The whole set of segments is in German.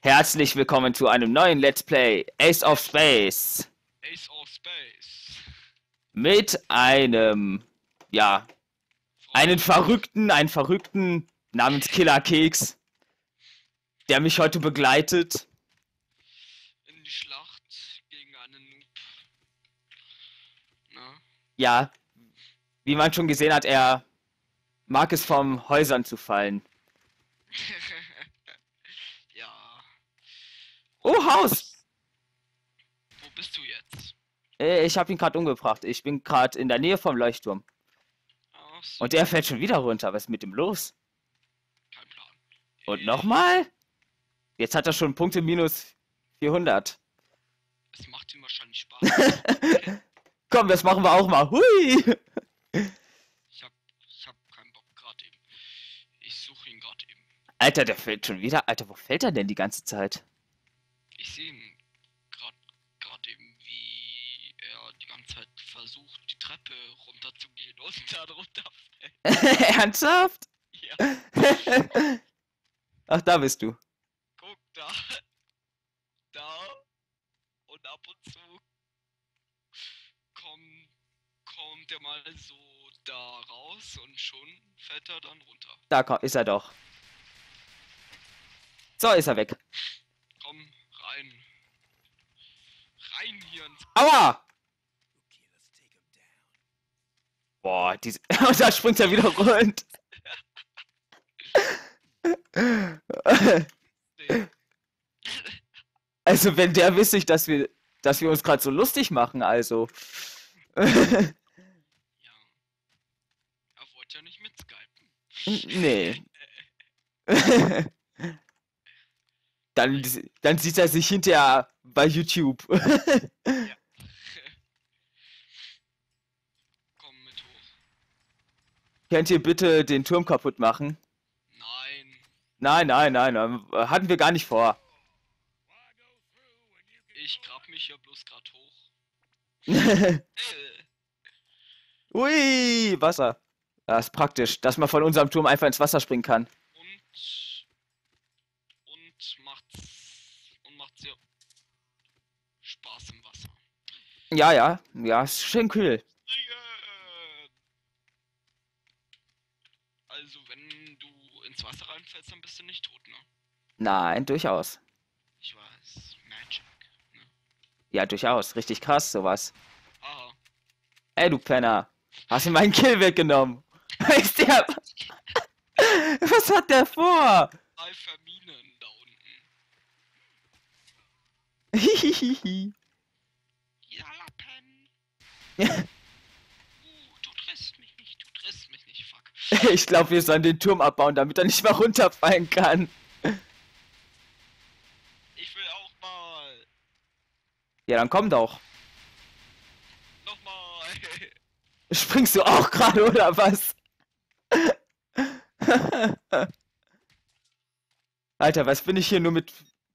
Herzlich willkommen zu einem neuen Let's Play Ace of Space Ace of Space. mit einem, ja, einen Verrückten, einen Verrückten namens Killer Keks, der mich heute begleitet. In die Schlacht gegen einen Noob. Na? Ja, wie man schon gesehen hat, er mag es vom Häusern zu fallen. ja. Oh, Haus! Wo bist du jetzt? Äh, Ich habe ihn gerade umgebracht. Ich bin gerade in der Nähe vom Leuchtturm. Ach so, Und er fällt schon wieder runter. Was ist mit ihm los? kein Plan. Und nochmal? Jetzt hat er schon Punkte minus 400. Es macht ihm wahrscheinlich Spaß. Komm, das machen wir auch mal. Hui! ich hab, ich hab keinen Bock gerade eben. Ich suche ihn gerade eben. Alter, der fällt schon wieder. Alter, wo fällt er denn die ganze Zeit? Ich sehe ihn gerade eben, wie er die ganze Zeit versucht, die Treppe runterzugehen und dann runterfällt. Ernsthaft? Ja, Ach, da bist du. guck da. Da. Und ab und zu komm, kommt er mal so da raus und schon fällt er dann runter. Da ist er doch. So, ist er weg. Komm rein. Rein hier. Aua! Boah, diese. Und da springt er wieder rund. Also, wenn der wisse ich, dass wir, dass wir uns gerade so lustig machen, also. Ja. Er wollte ja nicht mit Skypen. nee. Dann, dann sieht er sich hinterher bei YouTube. Komm mit hoch. Könnt ihr bitte den Turm kaputt machen? Nein. Nein, nein, nein, nein, hatten wir gar nicht vor. Ich grab mich hier bloß grad hoch. Ui, Wasser. Das ist praktisch, dass man von unserem Turm einfach ins Wasser springen kann. Und macht's. Und macht sehr. Spaß im Wasser. Ja, ja, ja, ist schön kühl. Also, wenn du ins Wasser reinfällst, dann bist du nicht tot, ne? Nein, durchaus. Ich weiß. Magic. Ne? Ja, durchaus. Richtig krass, sowas. Aha. Ey, du Penner. Hast du meinen Kill weggenommen? Ist der... Was hat der vor? Drei Verminen da unten. Hihihihi. Uh, du triffst mich nicht, du triffst mich nicht, fuck. Ich glaube, wir sollen den Turm abbauen, damit er nicht mehr runterfallen kann. Ich will auch mal. Ja, dann komm doch. Nochmal. Springst du auch gerade, oder was? Alter, was bin ich hier nur mit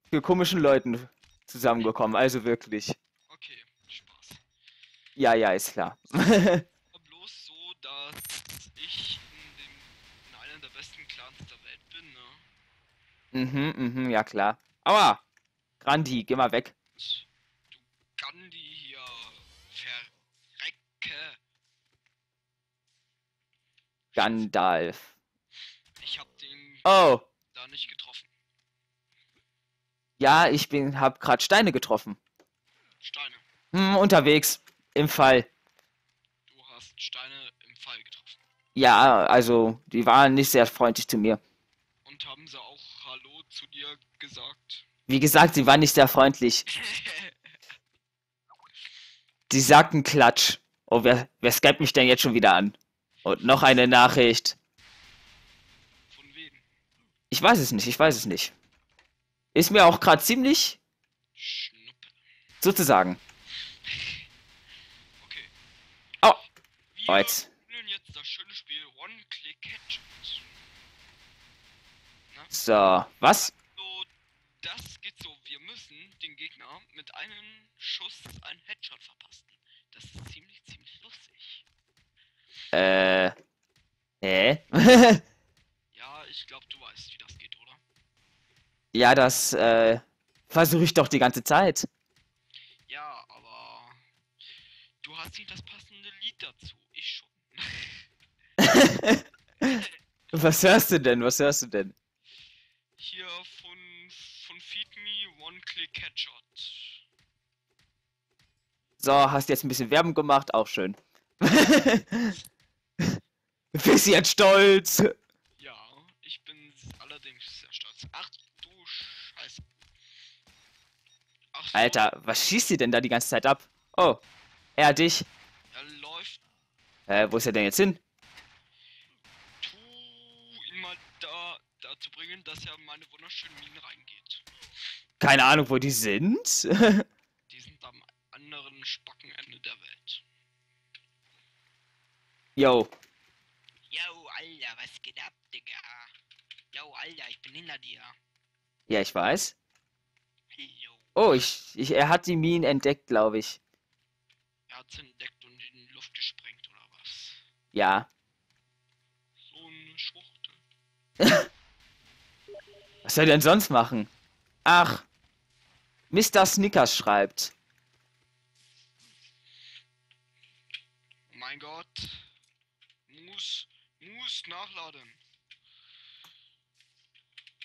für komischen Leuten zusammengekommen? Also wirklich. Ja, ja, ist klar. Bloß so, dass ich in, dem, in einer der besten Clans der Welt bin, ne? mhm, mhm, ja klar. Aua! Grandi, geh mal weg. Du Gandhi hier verrecke. Gandalf. Ich hab den Oh, da nicht getroffen. ja, ich bin, hab grad Steine getroffen. Steine. Hm, unterwegs. Im Fall. Du hast Steine im Fall getroffen. Ja, also, die waren nicht sehr freundlich zu mir. Und haben sie auch Hallo zu dir gesagt? Wie gesagt, sie waren nicht sehr freundlich. Sie sagten Klatsch. Oh, wer, wer skypt mich denn jetzt schon wieder an? Und noch eine Nachricht. Von wem? Ich weiß es nicht, ich weiß es nicht. Ist mir auch gerade ziemlich Schnuppe. sozusagen. Okay. Oh, Wir spielen jetzt das schöne Spiel One-Click-Headshot. So, was? So, das geht so. Wir müssen den Gegner mit einem Schuss einen Headshot verpassen. Das ist ziemlich, ziemlich lustig. Äh. Hä? Ja, ich glaube, du weißt, wie das geht, oder? Ja, das äh, versuche ich doch die ganze Zeit. Du hast nicht das passende Lied dazu. Ich schon. Was hörst du denn? Was hörst du denn? Hier von, von Feed Me One Click Headshot. So, hast jetzt ein bisschen Werbung gemacht, auch schön. Bist jetzt stolz? Ja, ich bin allerdings sehr stolz. Ach du Scheiße. Ach so, Alter, was schießt sie denn da die ganze Zeit ab? Oh, er dich. Er läuft. Äh, wo ist er denn jetzt hin? Tu ihn mal da dazu bringen, dass er in meine wunderschönen Minen reingeht. Keine Ahnung, wo die sind. Die sind am anderen Spackenende der Welt. Yo, Yo, Alter, was geht ab, Digga? Yo, Alter, ich bin hinter dir. ja, ich weiß. Yo. Oh, ich, ich, er hat die Minen entdeckt, glaube ich. Hat's entdeckt und in die Luft gesprengt, oder was? Ja. So eine Schwuchtel. Was soll er denn sonst machen? Ach, Mr. Snickers schreibt. Oh mein Gott. Muss, muss nachladen.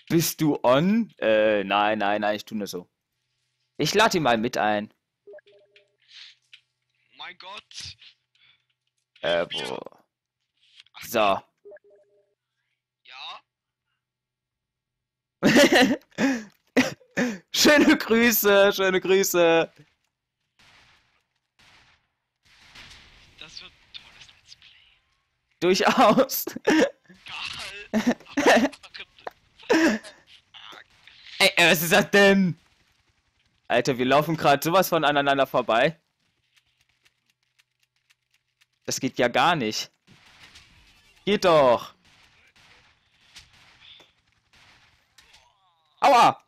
Bist du on? Äh, nein, nein, nein, ich tu nur so. Ich lade ihn mal mit ein. Mein Gott. Äh, wo? So. Ja? schöne Grüße, schöne Grüße. Das wird ein tolles Let's Play. Durchaus. Geil. Ey, was ist das denn? Alter, wir laufen gerade sowas von aneinander vorbei. Das geht ja gar nicht. Geht doch. Aua!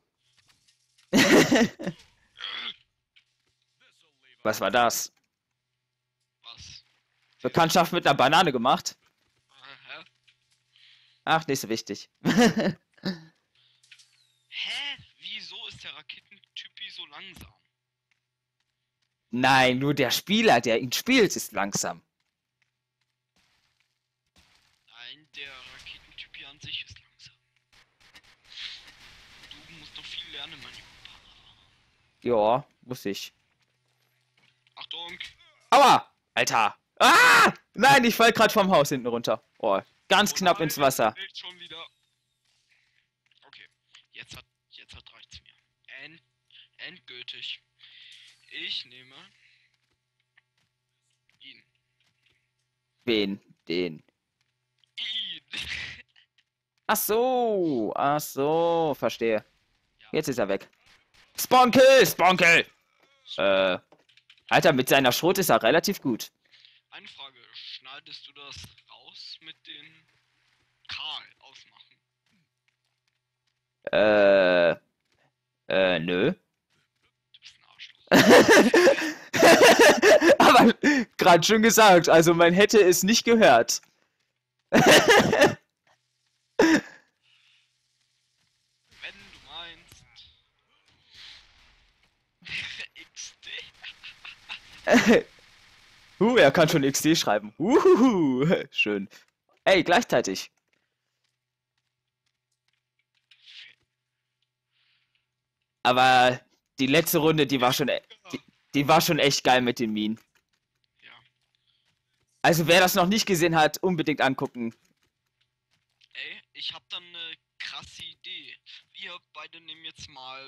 Was war das? Was? Bekanntschaft mit einer Banane gemacht? Ach, nicht so wichtig. Hä? Wieso ist der Raketentypi so langsam? Nein, nur der Spieler, der ihn spielt, ist langsam. Nein, der Raketentypi an sich ist langsam. Du musst noch viel lernen, mein Junge. Ja, muss ich. Achtung! Aua! Alter! Ah! Nein, ich fall gerade vom Haus hinten runter. Oh, ganz Oh knapp nein, ins Wasser. schon wieder. Okay, jetzt hat jetzt hat reicht's mir. End, endgültig. Ich nehme ihn. Wen? Den. Ach so, ach so, verstehe. Ja. Jetzt ist er weg. Sponkel, Sponkel! Äh, Alter, mit seiner Schrot ist er relativ gut. Eine Frage, schneidest du das raus mit den Karl ausmachen? Äh, äh, nö. Aber gerade schon gesagt, also man hätte es nicht gehört. Wenn du meinst. XD. uh, er kann schon XD schreiben. Uhuhu, schön. Ey, gleichzeitig. Aber die letzte Runde, die war schon, e- die, die war schon echt geil mit den Minen. Also wer das noch nicht gesehen hat, unbedingt angucken. Ey, ich hab dann eine krasse Idee. Wir beide nehmen jetzt mal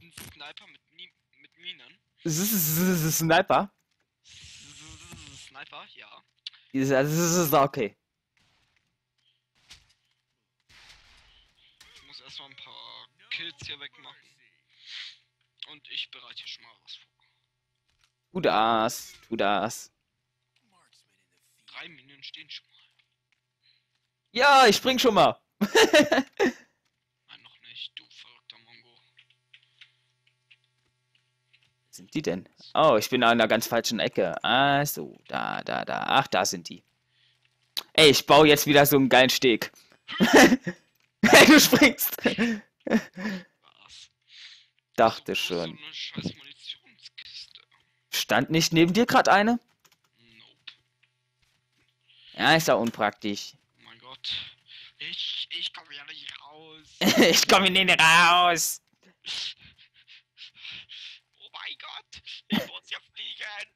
einen Sniper mit, Ni mit Minen. S- s- s- Sniper. S- Sniper, ja. Das ist okay. Ich muss erstmal ein paar Kills hier wegmachen. Und ich bereite hier schon mal was vor. Tu das, tu das. Drei Minen stehen schon mal. Ja, ich spring schon mal. Nein, noch nicht, du verrückter Mongo. sind die denn? Oh, ich bin an einer ganz falschen Ecke. Ah, so, da, da, da. Ach, da sind die. Ey, ich baue jetzt wieder so einen geilen Steg. hey, du springst. Was? Dachte schon. So eine. Stand nicht neben dir gerade eine? Ja, ist ja unpraktisch. Oh mein Gott. Ich, ich komme ja nicht raus. ich komme nicht raus. Oh mein Gott. Ich muss ja fliegen.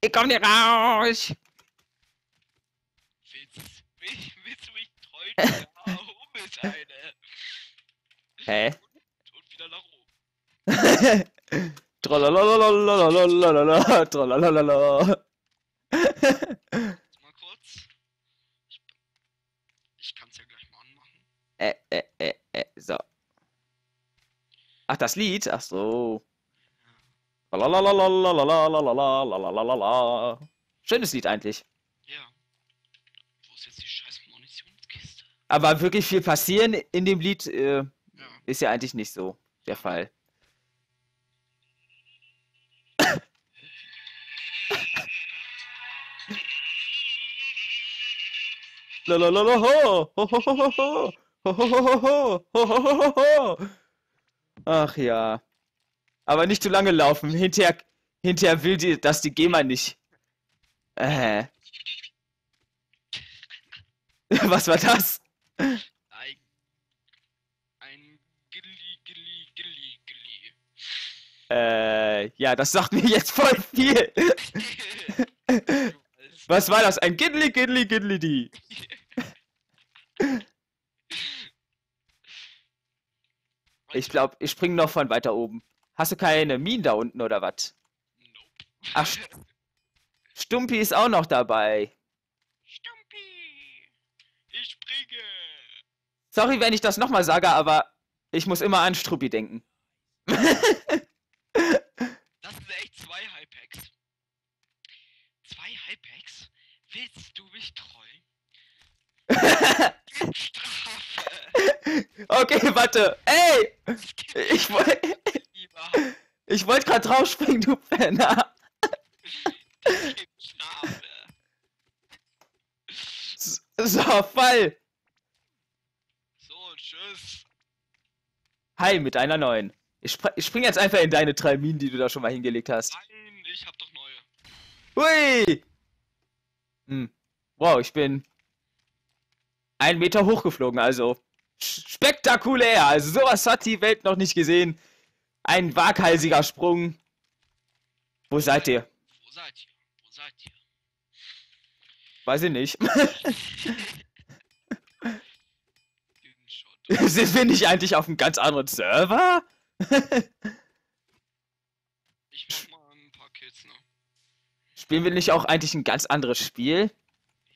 Ich komme nicht raus. Willst, will- willst du mich trollen? Ja, um ist eine. Hä? Und wieder nach oben. Trolalalalalalalala, trolalalala. äh, äh, äh, äh, so. Ach, das Lied? Ach so. Schönes Lied eigentlich. Ja. Wo ist jetzt die scheiß Munitionskiste? Aber wirklich viel passieren in dem Lied äh, ja. ist ja eigentlich nicht so der Fall. Lalalala, ho, ho, ho, ho, ho. Hohohoho. Hohohoho. Ach ja. Aber nicht zu lange laufen. Hinterher, hinterher will die, das die GEMA nicht. Äh. Was war das? Ein, ein Gilli, Gilli, Gilli, Gilli. Äh, ja, das sagt mir jetzt voll viel. Was war das? Ein Gidli, Gidli, Gidli, die. Ich glaube, ich springe noch von weiter oben. Hast du keine Minen da unten oder was? Nope. Ach, St- Stumpi ist auch noch dabei. Stumpi! Ich springe! Sorry, wenn ich das nochmal sage, aber ich muss immer an Struppi denken. Das sind echt zwei Hypacks. Zwei Hypacks? Willst du mich trollen? Okay, warte. Ey! Ich wollte ich wollt grad draufspringen, du Penner. So, Fall. So, tschüss. Hi, mit einer neuen. Ich, spr ich spring jetzt einfach in deine drei Minen, die du da schon mal hingelegt hast. Nein, ich hab doch neue. Hui! Hm. Wow, ich bin einen Meter hochgeflogen, also spektakulär. Also sowas hat die Welt noch nicht gesehen. Ein waghalsiger Sprung. Wo seid ihr? Wo seid ihr? Wo seid ihr? Weiß ich nicht. Sind wir nicht eigentlich auf einem ganz anderen Server? Ich mach mal ein paar Kills, ne? Spielen wir nicht auch eigentlich ein ganz anderes Spiel?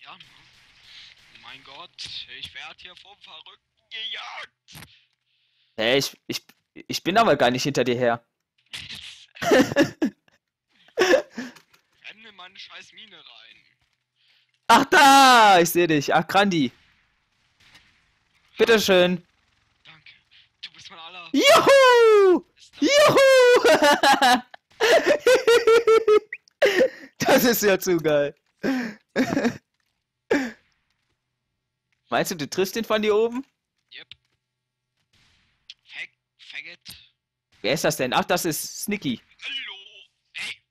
Ja, ne? Mein Gott, ich werd hier vom Verrückten gejagt. Hä, ich, ich, ich bin aber gar nicht hinter dir her. Renn in meine scheiß Mine rein. Ach da, ich sehe dich. Ach, Grandi. Bitteschön. Danke. Du bist mein aller. Juhu! Juhu! Das ist ja zu geil. Meinst du, du triffst den von hier oben? Yep. Fag, Faggot. Wer ist das denn? Ach, das ist Snicky. Hallo. Ey.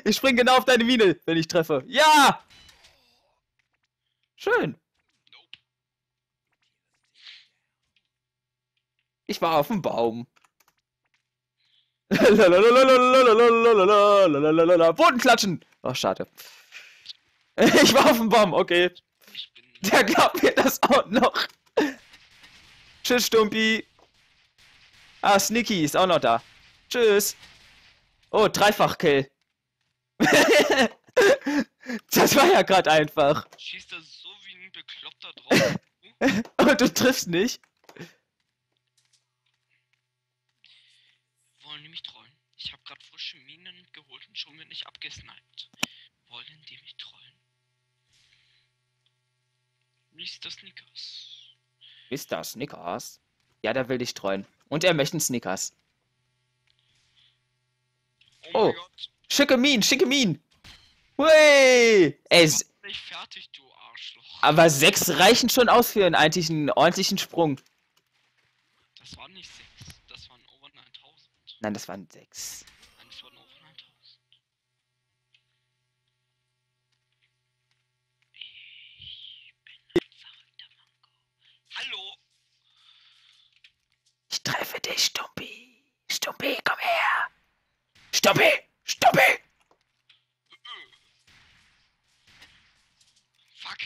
ich spring genau auf deine Mine, wenn ich treffe. Ja! Schön. Nope. Ich war auf dem Baum. Boden klatschen! Ach, schade. Ich war auf dem Baum, okay. Der glaubt mir das auch noch. Tschüss, Stumpi. Ah, Sneaky ist auch noch da. Tschüss. Oh, Dreifach-Kill. das war ja gerade einfach. Schießt er so wie ein Bekloppter drauf. Und du triffst nicht. Wollen die mich trollen? Ich habe gerade frische Minen geholt und schon bin ich abgesniped. Wollen die mich trollen? Mr. Snickers. Ist das Snickers? Ja, der will dich treuen. Und er möchte einen Snickers. Oh, Oh. Schicke Minen, schicke Minen. Ey, nicht fertig, du Arschloch. aber sechs reichen schon aus für einen, eigentlich einen ordentlichen Sprung. Das waren nicht sechs, das waren over 9000. Nein, das waren sechs. Nein, das waren over 9000. Ich bin ein verrückter Mango. Hallo! Ich treffe dich, Stumpi. Stumpi, komm her. Stumpi, Stumpi. Fuck!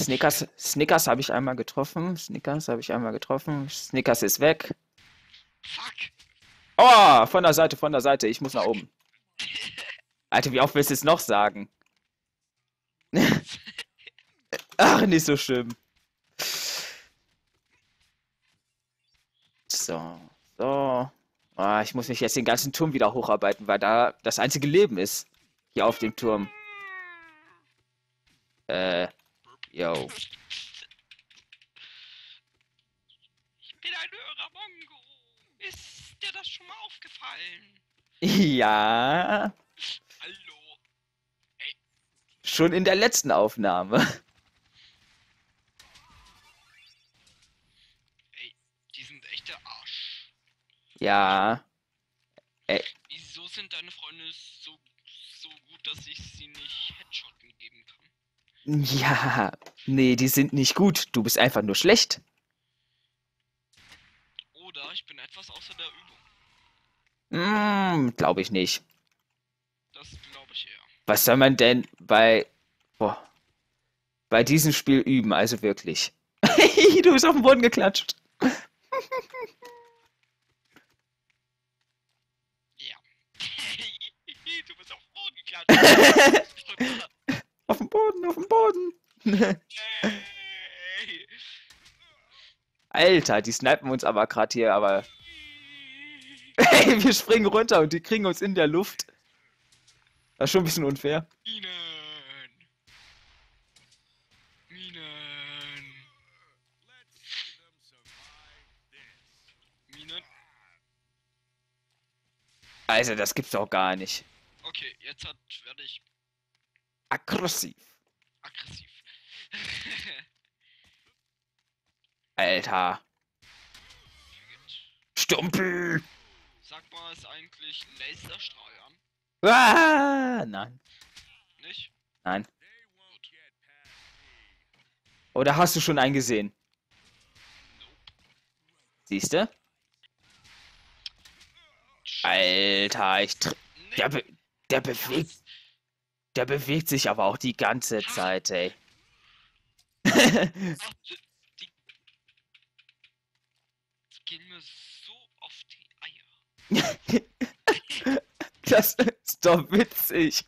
Snickers, Snickers habe ich einmal getroffen. Snickers habe ich einmal getroffen. Snickers ist weg. Fuck! Oh, von der Seite, von der Seite. Ich muss nach oben. Alter, wie oft willst du es noch sagen? Ach, nicht so schlimm. So, so. Ah, ich muss mich jetzt den ganzen Turm wieder hocharbeiten, weil da das einzige Leben ist. Hier auf dem Turm. Äh, yo. Ich bin ein höherer Mongo. Ist dir das schon mal aufgefallen? Ja, Hallo? schon in der letzten Aufnahme. Ja, Wieso sind deine Freunde so, so gut, dass ich sie nicht Headshotten geben kann? ja. Nee, die sind nicht gut. Du bist einfach nur schlecht. Oder ich bin etwas außer der Übung. Hm, glaube ich nicht. Das glaube ich eher. Was soll man denn bei, boah, bei diesem Spiel üben? Also wirklich. du bist auf den Boden geklatscht. Ja. du bist auf den Boden geklatscht. Auf dem Boden, auf dem Boden. Alter, die snipen uns aber gerade hier, aber. Hey, wir springen runter und die kriegen uns in der Luft. Das ist schon ein bisschen unfair. Minen. Minen. Minen. Also, das gibt's doch gar nicht. Jetzt hat, werde ich Aggressiv. aggressiv. Alter. Stumpel. Sag mal, ist eigentlich Laserstrahl an? Ah, nein, Nicht? nein. Oder hast du schon einen gesehen? Siehst du? Alter, ich tr Nee, der, der bewegt der bewegt sich aber auch die ganze Zeit, ey. die, gehen mir so auf die Eier. Das ist doch witzig.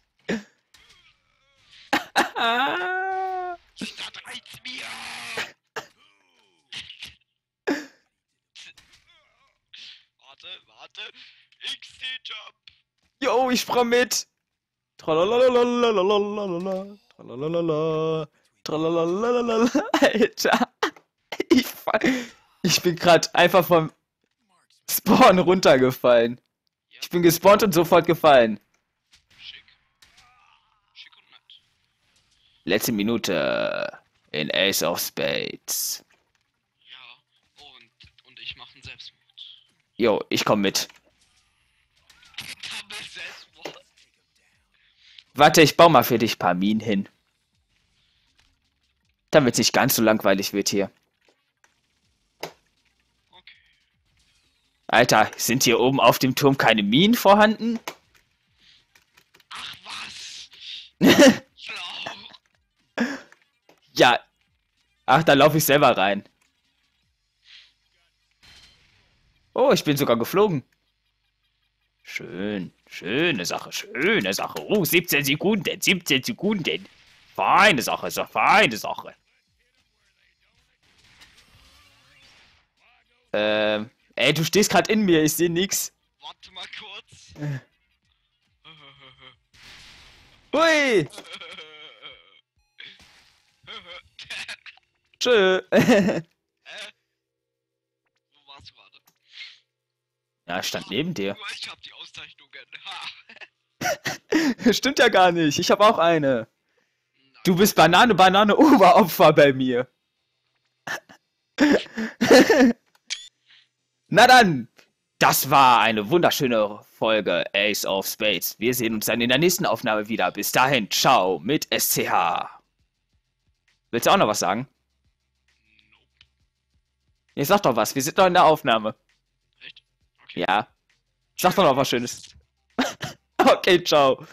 Statt reizt mir! warte, warte. XD-Jump! Yo, ich sprang mit. Tralalalalalalala. Alter. Ich, ich bin gerade einfach vom Spawn runtergefallen. Ich bin gespawnt und sofort gefallen. Letzte Minute in Ace of Spades. Ja, und, und ich mache einen Selbstmord. Jo, ich komm mit. Warte, ich baue mal für dich ein paar Minen hin. Damit es nicht ganz so langweilig wird hier. Okay. Alter, sind hier oben auf dem Turm keine Minen vorhanden? Ach was! Ja. Ach, da laufe ich selber rein. Oh, ich bin sogar geflogen. Schön, schöne Sache, schöne Sache. Oh, 17 Sekunden, 17 Sekunden. Feine Sache, so feine Sache. Ähm, ey, du stehst gerade in mir, ich sehe nix. Warte mal kurz. Hui, tschö. äh? Wo warst du gerade? Ja, stand neben dir. Ich hab die Auszeichnungen. Stimmt ja gar nicht, ich habe auch eine. Du bist Banane, Banane, Oberopfer bei mir. Na dann, das war eine wunderschöne Folge Ace of Spades. Wir sehen uns dann in der nächsten Aufnahme wieder. Bis dahin, ciao mit SCH. Willst du auch noch was sagen? Jetzt sag doch was, wir sind doch in der Aufnahme. Ja. Sag doch noch was Schönes. okay, ciao.